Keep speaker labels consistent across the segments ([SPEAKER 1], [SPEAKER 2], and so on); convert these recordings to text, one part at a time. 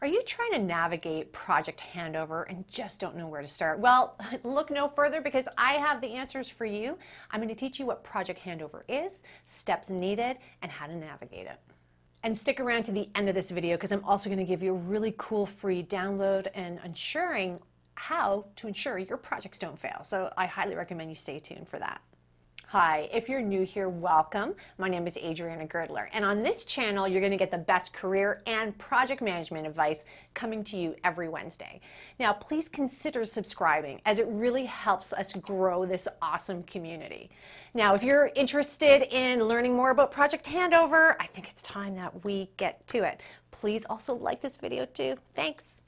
[SPEAKER 1] Are you trying to navigate project handover and just don't know where to start? Well, look no further because I have the answers for you. I'm going to teach you what project handover is, steps needed, and how to navigate it. And stick around to the end of this video because I'm also going to give you a really cool free download and ensuring how to ensure your projects don't fail. So I highly recommend you stay tuned for that. Hi, if you're new here, welcome. My name is Adriana Girdler, and on this channel, you're going to get the best career and project management advice coming to you every Wednesday. Now, please consider subscribing as it really helps us grow this awesome community. Now, if you're interested in learning more about Project Handover, I think it's time that we get to it. Please also like this video too. Thanks.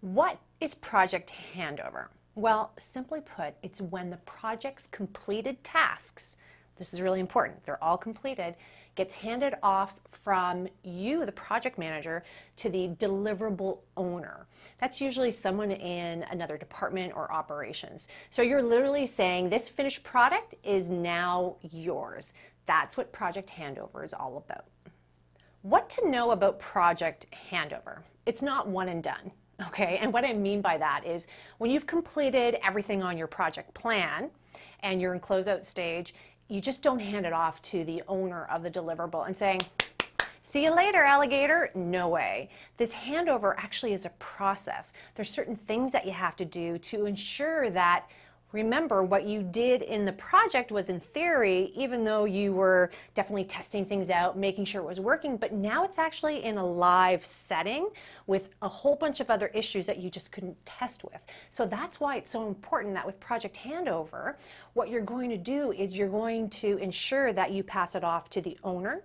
[SPEAKER 1] What is Project Handover? Well, simply put, it's when the project's completed tasks, this is really important, they're all completed, gets handed off from you, the project manager, to the deliverable owner. That's usually someone in another department or operations. So you're literally saying this finished product is now yours. That's what project handover is all about. What to know about project handover? It's not one and done. Okay, and what I mean by that is when you've completed everything on your project plan and you're in closeout stage, you just don't hand it off to the owner of the deliverable and saying, See you later, alligator. No way. This handover actually is a process. There's certain things that you have to do to ensure that remember what you did in the project was in theory, even though you were definitely testing things out, making sure it was working, but now it's actually in a live setting with a whole bunch of other issues that you just couldn't test with. So that's why it's so important that with project handover, what you're going to do is you're going to ensure that you pass it off to the owner,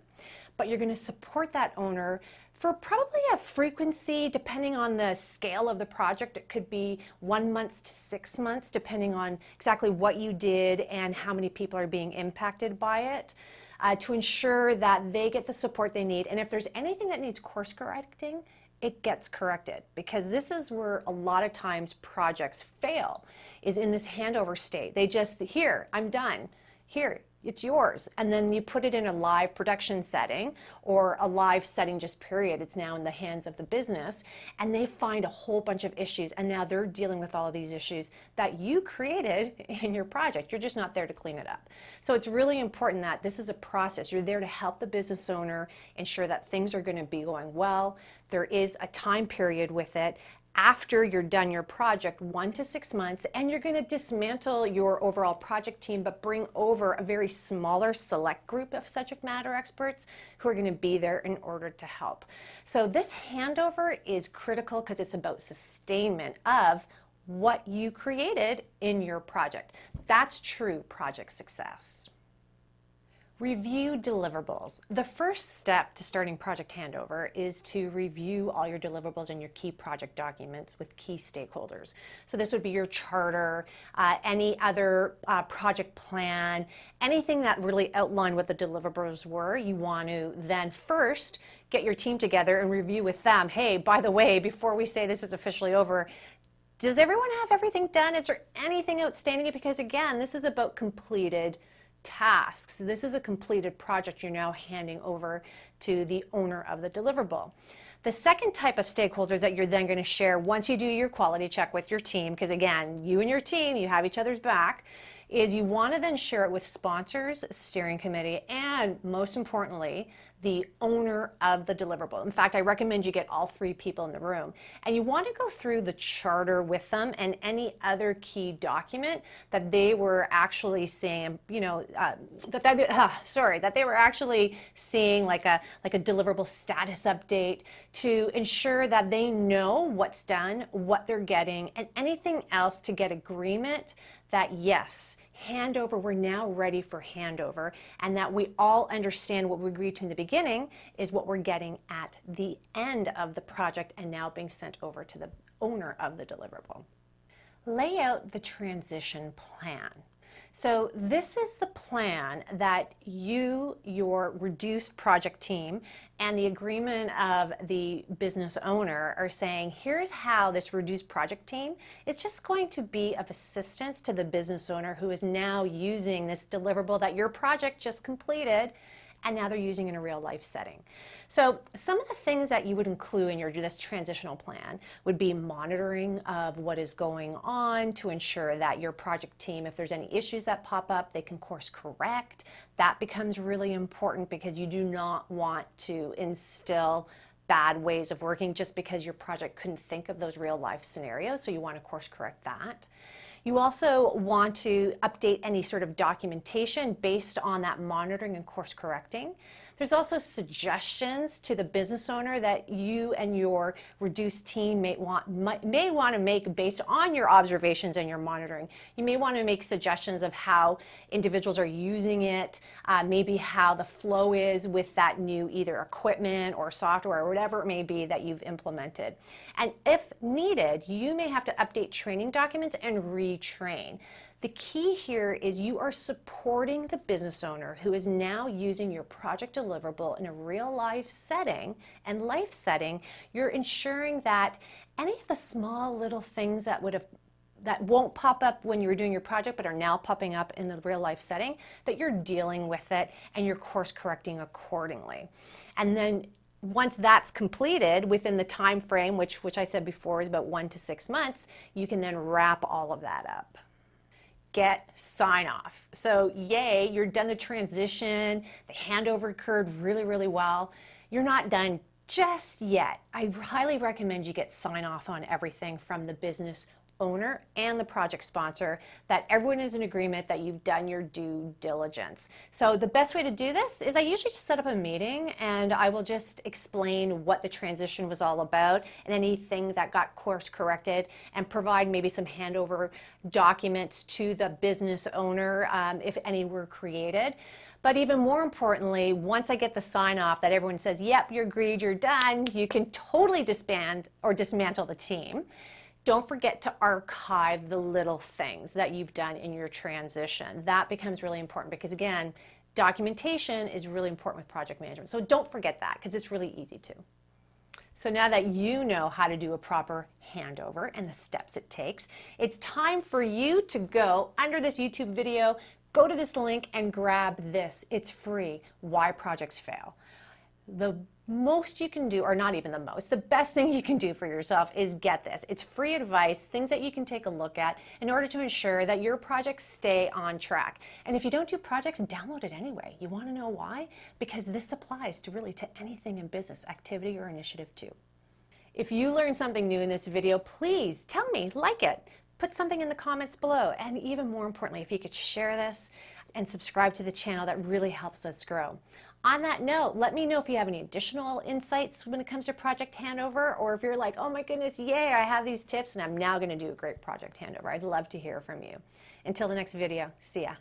[SPEAKER 1] but you're going to support that owner for probably a frequency, depending on the scale of the project, it could be one month to six months, depending on exactly what you did and how many people are being impacted by it, uh, to ensure that they get the support they need. And if there's anything that needs course correcting, it gets corrected because this is where a lot of times projects fail is in this handover state. They just, here, I'm done. Here, it's yours. And then you put it in a live production setting or a live setting just period. It's now in the hands of the business and they find a whole bunch of issues and now they're dealing with all of these issues that you created in your project. You're just not there to clean it up. So it's really important that this is a process. You're there to help the business owner ensure that things are going to be going well. There is a time period with it after you're done your project, one to six months, and you're going to dismantle your overall project team, but bring over a very smaller select group of subject matter experts who are going to be there in order to help. So this handover is critical because it's about sustainment of what you created in your project. That's true project success. Review deliverables. The first step to starting project handover is to review all your deliverables and your key project documents with key stakeholders. So this would be your charter, uh, any other uh, project plan, anything that really outlined what the deliverables were. You want to then first get your team together and review with them. Hey, by the way, before we say this is officially over, does everyone have everything done? Is there anything outstanding? Because again, this is about completed tasks. This is a completed project you're now handing over to the owner of the deliverable. The second type of stakeholders that you're then going to share once you do your quality check with your team, because again, you and your team, you have each other's back, is you want to then share it with sponsors, steering committee, and most importantly, the owner of the deliverable. In fact, I recommend you get all three people in the room. And you want to go through the charter with them and any other key document that they were actually seeing, you know, uh, that, that uh, sorry, that they were actually seeing like a, like a deliverable status update to ensure that they know what's done, what they're getting, and anything else to get agreement that yes, handover, we're now ready for handover, and that we all understand what we agreed to in the beginning is what we're getting at the end of the project and now being sent over to the owner of the deliverable. Lay out the transition plan. So this is the plan that you, your reduced project team, and the agreement of the business owner are saying, here's how this reduced project team is just going to be of assistance to the business owner who is now using this deliverable that your project just completed and now they're using in a real life setting. So some of the things that you would include in your this transitional plan would be monitoring of what is going on to ensure that your project team, if there's any issues that pop up, they can course correct. That becomes really important because you do not want to instill bad ways of working just because your project couldn't think of those real life scenarios. So you want to course correct that. You also want to update any sort of documentation based on that monitoring and course correcting. There's also suggestions to the business owner that you and your reduced team may want, may want to make based on your observations and your monitoring. You may want to make suggestions of how individuals are using it, uh, maybe how the flow is with that new either equipment or software or whatever it may be that you've implemented. And if needed, you may have to update training documents and retrain. The key here is you are supporting the business owner who is now using your project deliverable in a real life setting and life setting. You're ensuring that any of the small little things that would have that won't pop up when you were doing your project but are now popping up in the real life setting that you're dealing with it and you're course correcting accordingly and then once that's completed within the time frame which which I said before is about 1 to 6 months you can then wrap all of that up get sign off. So, yay, you're done the transition, the handover occurred really, really well. You're not done just yet. I highly recommend you get sign off on everything from the business owner and the project sponsor that everyone is in agreement that you've done your due diligence. So the best way to do this is I usually just set up a meeting and I will just explain what the transition was all about and anything that got course corrected and provide maybe some handover documents to the business owner um, if any were created. But even more importantly, once I get the sign off that everyone says, yep, you're agreed, you're done, you can totally disband or dismantle the team. Don't forget to archive the little things that you've done in your transition. That becomes really important because, again, documentation is really important with project management. So don't forget that because it's really easy to. So now that you know how to do a proper handover and the steps it takes, it's time for you to go under this YouTube video, go to this link and grab this. It's free. Why Projects Fail. The most you can do, or not even the most, the best thing you can do for yourself is get this. It's free advice, things that you can take a look at in order to ensure that your projects stay on track. And if you don't do projects, download it anyway. You want to know why? Because this applies to really to anything in business, activity or initiative too. If you learned something new in this video, please tell me, like it, put something in the comments below. And even more importantly, if you could share this and subscribe to the channel, that really helps us grow. On that note, let me know if you have any additional insights when it comes to project handover, or if you're like, oh my goodness, yay, I have these tips and I'm now going to do a great project handover. I'd love to hear from you. Until the next video, see ya.